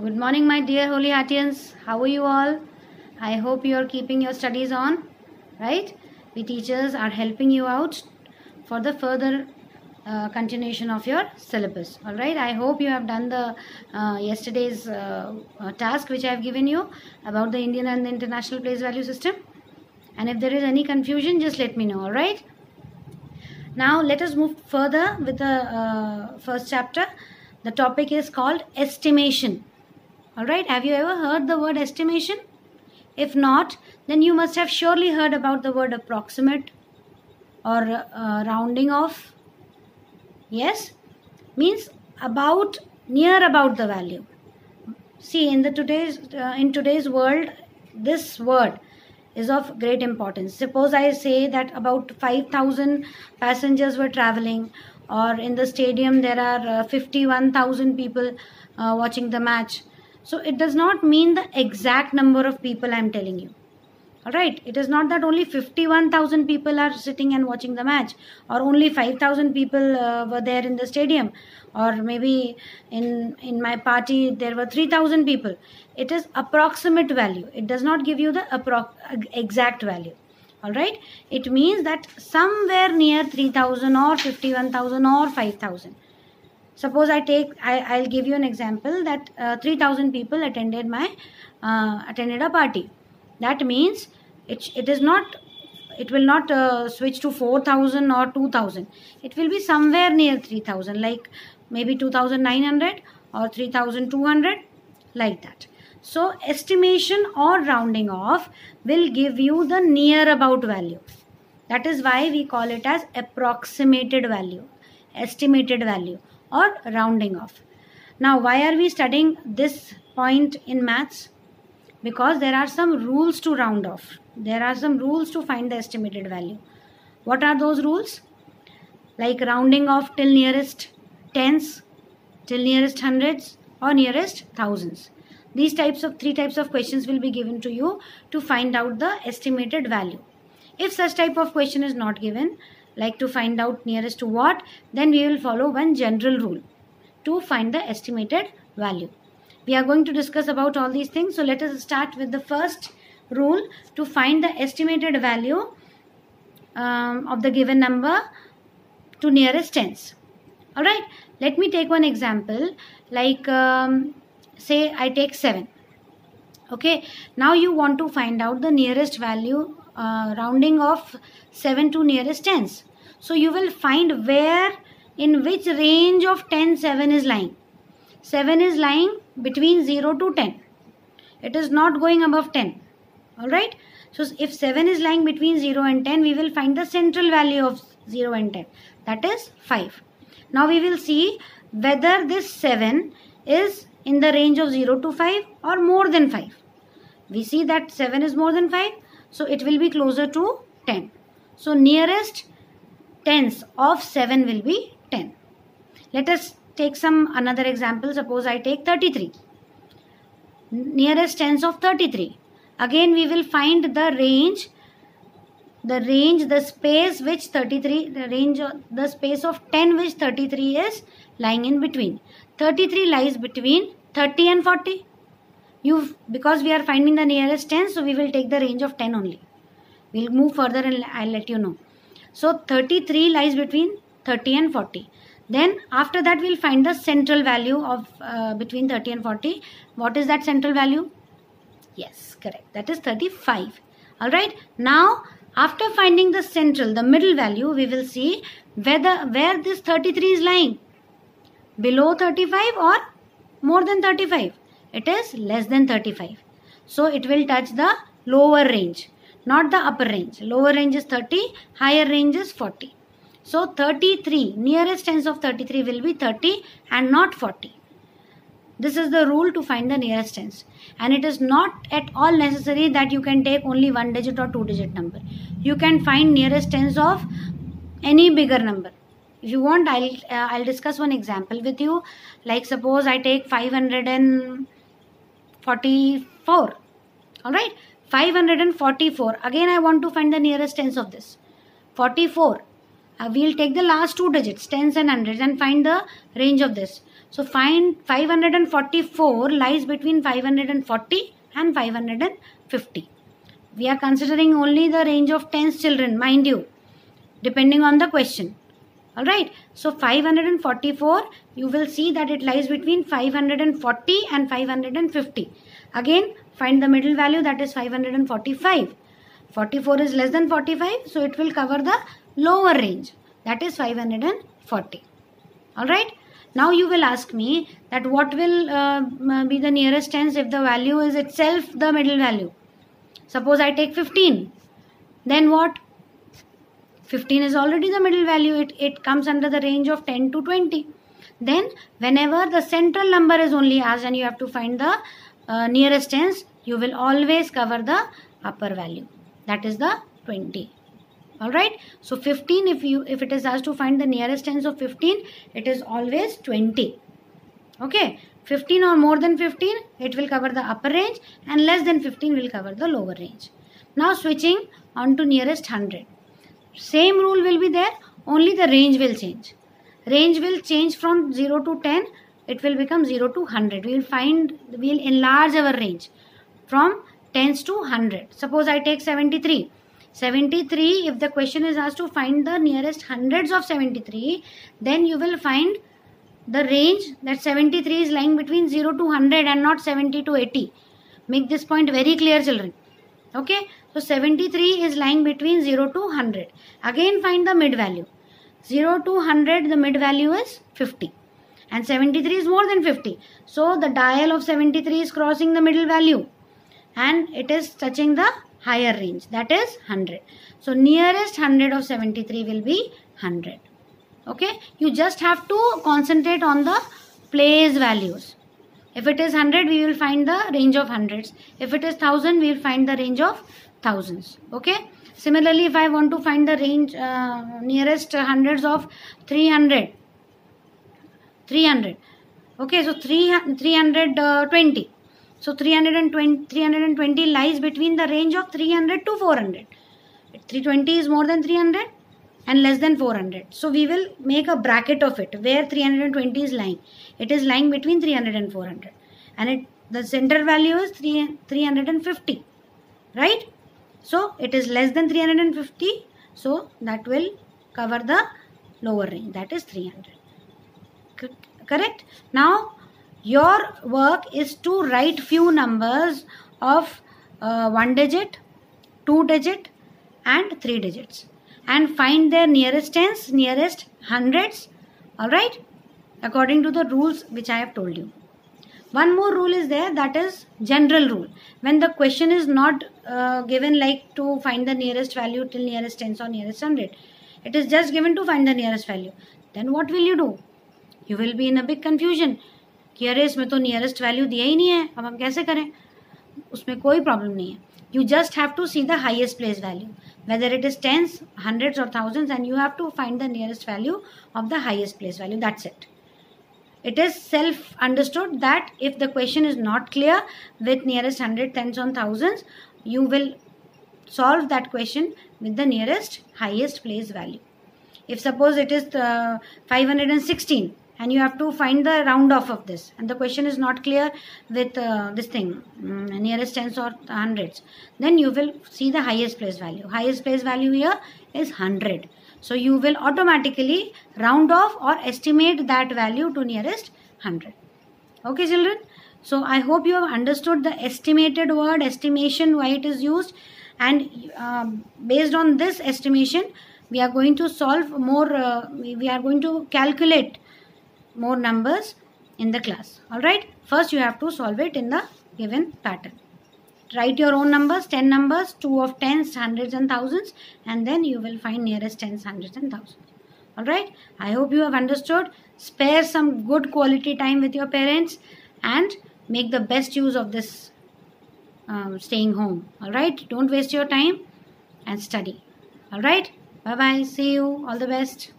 Good morning, my dear Holy Heartians. How are you all? I hope you are keeping your studies on, right? We teachers are helping you out for the further uh, continuation of your syllabus. All right. I hope you have done the uh, yesterday's uh, uh, task which I have given you about the Indian and the international place value system. And if there is any confusion, just let me know. All right. Now let us move further with the uh, first chapter. The topic is called estimation. All right. Have you ever heard the word estimation? If not, then you must have surely heard about the word approximate or uh, rounding off. Yes, means about near about the value. See, in the today's uh, in today's world, this word is of great importance. Suppose I say that about 5,000 passengers were traveling, or in the stadium there are uh, 51,000 people uh, watching the match. So it does not mean the exact number of people I am telling you. Alright, it is not that only 51,000 people are sitting and watching the match, or only 5,000 people uh, were there in the stadium, or maybe in, in my party there were 3,000 people. It is approximate value. It does not give you the exact value. Alright, it means that somewhere near 3,000 or 51,000 or 5,000 suppose i take I, i'll give you an example that uh, 3000 people attended my uh, attended a party. That means it, it is not it will not uh, switch to 4000 or 2000 it will be somewhere near 3000 like maybe 2900 or 3200 like that. So estimation or rounding off will give you the near about value. That is why we call it as approximated value estimated value or rounding off now why are we studying this point in maths because there are some rules to round off. There are some rules to find the estimated value. What are those rules? Like rounding off till nearest tens, till nearest hundreds, or nearest thousands. These types of three types of questions will be given to you to find out the estimated value. If such type of question is not given, like to find out nearest to what, then we will follow one general rule to find the estimated value. We are going to discuss about all these things so let us start with the first rule to find the estimated value um, of the given number to nearest tens. All right let me take one example like um, say i take 7 okay now you want to find out the nearest value uh, rounding of 7 to nearest tens so you will find where in which range of 10 7 is lying 7 is lying between 0 to 10. It is not going above 10. Alright. So if 7 is lying between 0 and 10, we will find the central value of 0 and 10. That is 5. Now we will see whether this 7 is in the range of 0 to 5 or more than 5. We see that 7 is more than 5. So it will be closer to 10. So nearest tens of 7 will be 10. Let us take some another example. Suppose i take 33 nearest tens of 33 again we will find the range the range the space which 33 the range the space of 10 which 33 is lying in between. 33 lies between 30 and 40 you because we are finding the nearest 10 so we will take the range of 10 only. We'll move further and i'll let you know so 33 lies between 30 and 40 then after that we'll find the central value of uh, between 30 and 40. What is that central value? Yes, correct. That is 35. Alright. Now after finding the central, the middle value, we will see whether where this 33 is lying. Below 35 or more than 35. It is less than 35. So it will touch the lower range, not the upper range. Lower range is 30, higher range is 40. So 33, nearest tens of 33 will be 30 and not 40. This is the rule to find the nearest tens. And it is not at all necessary that you can take only one digit or two digit number. You can find nearest tens of any bigger number. If you want, I'll, uh, I'll discuss one example with you. Like suppose I take 544. Alright, 544. Again, I want to find the nearest tens of this. 44 uh, we'll take the last two digits tens and hundreds and find the range of this So find 544 lies between 540 and 550. We are considering only the range of tens children, mind you, depending on the question. Alright, so 544, you will see that it lies between 540 and 550. Again, find the middle value that is 545. 44 is less than 45, so it will cover the lower range that is 540. Alright, now you will ask me that what will uh, be the nearest tens if the value is itself the middle value. Suppose I take 15. Then what? 15 is already the middle value. It, it comes under the range of 10 to 20. Then whenever the central number is only asked and you have to find the uh, nearest tens, you will always cover the upper value. That is the 20 all right so 15 if you if it is asked to find the nearest tens of 15 it is always 20 okay? 15 or more than 15 it will cover the upper range and less than 15 will cover the lower range. Now switching on to nearest 100 same rule will be there only the range will change. Range will change from 0 to 10 it will become 0 to 100 we will find we will enlarge our range from tens to 100 suppose i take 73 73 if the question is asked to find the nearest hundreds of 73 then you will find the range that 73 is lying between 0 to 100 and not 70 to 80 make this point very clear children. Okay? So 73 is lying between 0 to 100 again find the mid value. 0 to 100 the mid value is 50 and 73 is more than 50 so the dial of 73 is crossing the middle value. And it is touching the higher range. That is 100 so nearest 100 of 73 will be 100 okay? You just have to concentrate on the place values. If it is 100 we will find the range of hundreds. If it is 1000 we will find the range of thousands. Okay? Similarly if i want to find the range uh, nearest hundreds of 300 300 okay so 3 320 uh, so 320, 320 lies between the range of 300 to 400. 320 is more than 300 and less than 400. So we will make a bracket of it where 320 is lying. It is lying between 300 and 400. And it, the center value is 3, 350. Right? So it is less than 350. So that will cover the lower range. That is 300. Correct? Now your work is to write few numbers of uh, one digit, two digit and three digits and find their nearest tens, nearest hundreds, alright, according to the rules which I have told you. One more rule is there that is general rule. When the question is not uh, given like to find the nearest value till nearest tens or nearest hundred, it is just given to find the nearest value. Then what will you do? You will be in a big confusion कि अरे इसमें तो nearest value दिया ही नहीं है। अब हम कैसे करें? उसमें कोई प्रॉब्लम नहीं है। You just have to see the highest place value whether it is tens hundred और thousand and you have to find the nearest value of the highest place value that's it it is self understood that if the question is not clear with nearest hundred tens on thousand you will solve that question with the nearest highest place value if suppose it is five hundred and sixteen and you have to find the round off of this. And the question is not clear with uh, this thing um, nearest tens or hundreds. Then you will see the highest place value. Highest place value here is 100 so you will automatically round off or estimate that value to nearest 100 okay children? So i hope you have understood the estimated word estimation why it is used. And uh, based on this estimation we are going to solve more uh, we are going to calculate more numbers in the class. Alright, first you have to solve it in the given pattern. Write your own numbers, 10 numbers, 2 of tens, hundreds and thousands and then you will find nearest tens, hundreds and thousands. Alright, I hope you have understood. Spare some good quality time with your parents and make the best use of this um, staying home. Alright, don't waste your time and study. Alright, bye bye. See you. All the best.